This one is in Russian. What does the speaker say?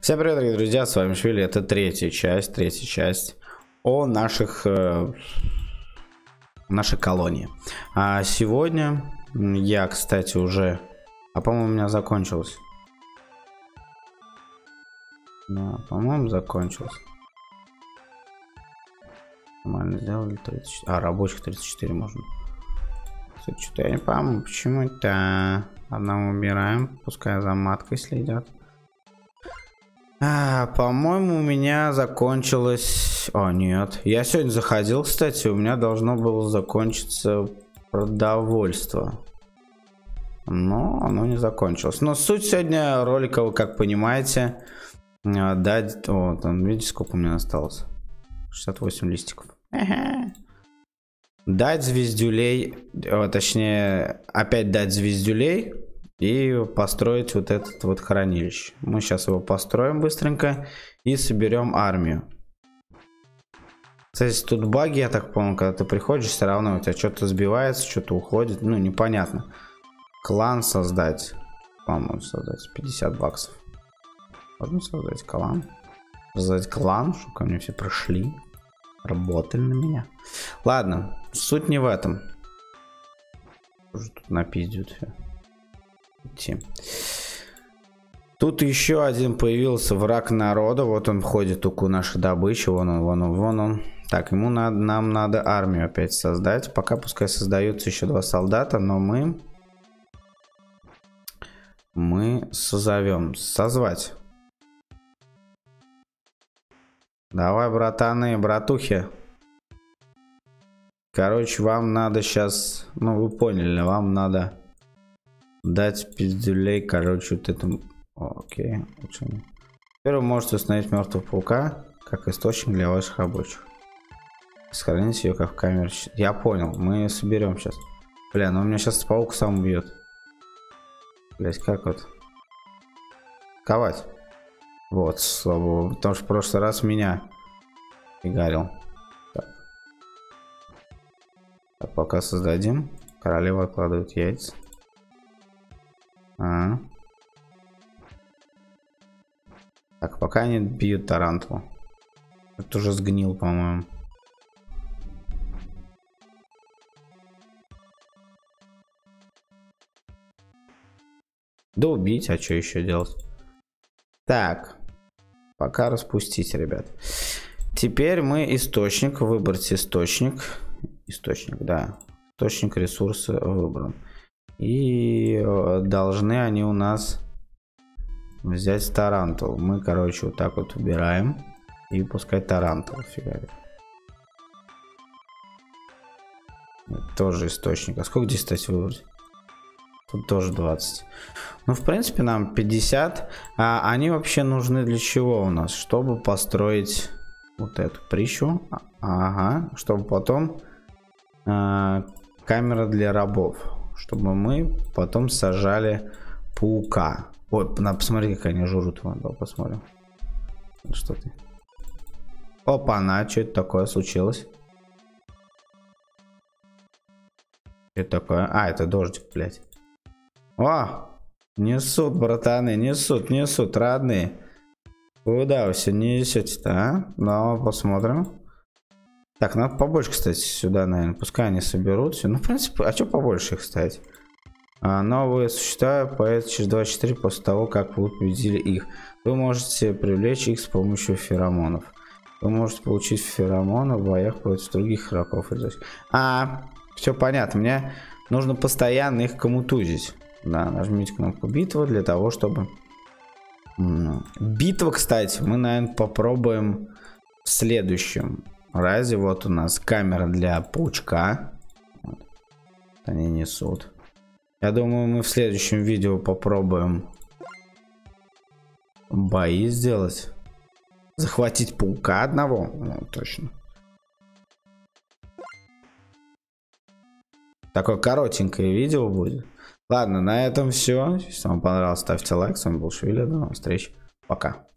Всем привет, дорогие друзья, с вами Швили, это третья часть, третья часть о наших, э, нашей колонии. А сегодня я, кстати, уже, а по-моему у меня закончилось. Да, по-моему закончилось. Нормально сделали 34, а рабочих 34 можно. Что-то я не пойму, почему это одного убираем, пускай за маткой следят. А, по-моему, у меня закончилось... О, нет. Я сегодня заходил, кстати, у меня должно было закончиться продовольство. Но оно не закончилось. Но суть сегодня ролика, вы как понимаете, а, дать... Там, видите, сколько у меня осталось? 68 листиков. Дать звездюлей, о, точнее, опять дать звездюлей и построить вот этот вот хранилище. Мы сейчас его построим быстренько и соберем армию. Кстати, тут баги, я так помню, когда ты приходишь, все равно у тебя что-то сбивается, что-то уходит, ну непонятно. Клан создать. Можно создать, 50 баксов. Можно создать клан. Создать клан, чтобы ко мне все пришли. Работали на меня. Ладно, суть не в этом. Уже тут напиздят все идти. Тут еще один появился враг народа. Вот он ходит у нашей добычи. Вон он, вон он, вон он. Так, ему надо, нам надо армию опять создать. Пока пускай создаются еще два солдата, но мы... Мы созовем. Созвать. Давай, братаны, братухи. Короче, вам надо сейчас... Ну, вы поняли, вам надо Дать пиздюлей, короче, вот этому... окей, лучше не. Теперь вы можете установить мертвого паука как источник для ваших рабочих. Сохраните ее как в камере. Я понял, мы соберем сейчас. Бля, ну у меня сейчас паук сам убьет. Блять, как вот? Ковать. Вот, слабо. Потому что в прошлый раз меня фигарил. Так. так, пока создадим. Королева откладывает яйца. А. Так, пока они бьют тарантулу. Это уже сгнил, по-моему. Да убить, а что еще делать? Так. Пока распустить, ребят. Теперь мы источник. Выбрать источник. Источник, да. Источник ресурса выбран. И э, должны они у нас взять тарантул. Мы, короче, вот так вот убираем. И пускай тарантул фигарит. Тоже источник. А сколько здесь, кстати, выбрать? Тут тоже 20. Ну, в принципе, нам 50. А они вообще нужны для чего у нас? Чтобы построить вот эту прищу. А, ага. Чтобы потом э, камера для рабов чтобы мы потом сажали паука. Вот, на, посмотри, как они жрут. Вон, давай посмотрим. Что ты? Опа, на, что это такое случилось? Что это такое? А, это дождик, блядь. О! Несут, братаны, несут, несут, родные. Куда вы все несете-то, а? Ну, посмотрим. Так, надо побольше, кстати, сюда, наверное. Пускай они соберутся. Ну, в принципе, а что побольше их ставить? А, новые существа появятся через 24 после того, как вы победили их. Вы можете привлечь их с помощью феромонов. Вы можете получить феромоны в боях против других игроков. А, все понятно. Мне нужно постоянно их коммутузить. Да, нажмите кнопку битва для того, чтобы... Битва, кстати, мы, наверное, попробуем в следующем разе. Вот у нас камера для паучка. Вот. Они несут. Я думаю, мы в следующем видео попробуем бои сделать. Захватить паука одного? Ну, точно. Такое коротенькое видео будет. Ладно, на этом все. Если вам понравилось, ставьте лайк. С вами был Швиля. До новых встреч. Пока.